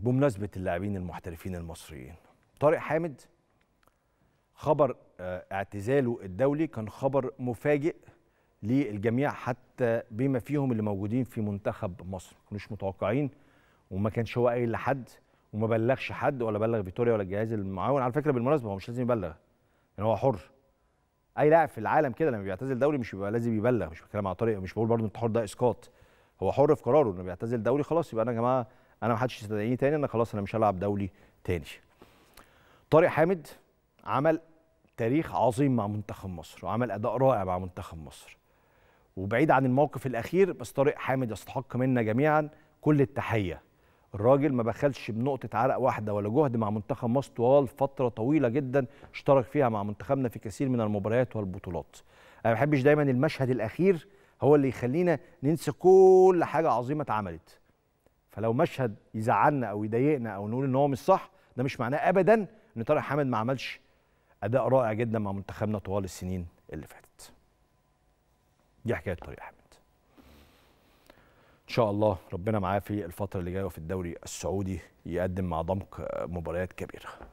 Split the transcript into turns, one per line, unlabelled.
بمناسبة اللاعبين المحترفين المصريين طارق حامد خبر آه، اعتزاله الدولي كان خبر مفاجئ للجميع حتى بما فيهم اللي موجودين في منتخب مصر. كانوش متوقعين وما كانش هو قايل لحد وما بلغش حد ولا بلغ فيتوريا ولا الجهاز المعاون. على فكرة بالمناسبة هو مش لازم يبلغ يعني هو حر. أي لاعب في العالم كده لما بيعتزل دولي مش بيبقى لازم يبلغ مش بتكلم على طريقه مش بقول برضه الحر ده إسقاط. هو حر في قراره إنه بيعتزل دولي خلاص يبقى أنا يا جماعة أنا ما حدش يستدعيني تاني أنا خلاص أنا مش هلعب دولي تاني. طارق حامد عمل تاريخ عظيم مع منتخب مصر وعمل أداء رائع مع منتخب مصر. وبعيد عن الموقف الأخير بس طارق حامد يستحق منا جميعا كل التحية. الراجل ما بخلش بنقطة عرق واحدة ولا جهد مع منتخب مصر طوال فترة طويلة جدا اشترك فيها مع منتخبنا في كثير من المباريات والبطولات. أنا ما بحبش دايما المشهد الأخير هو اللي يخلينا ننسى كل حاجة عظيمة اتعملت. فلو مشهد يزعلنا أو يضايقنا أو نقول إن هو مش صح ده مش معناه ابدا إن طارق حامد ما عملش أداء رائع جدا مع منتخبنا طوال السنين اللي فاتت. دي حكاية طارق حامد. إن شاء الله ربنا معاه في الفترة اللي جاية وفي الدوري السعودي يقدم مع ضمك مباريات كبيرة.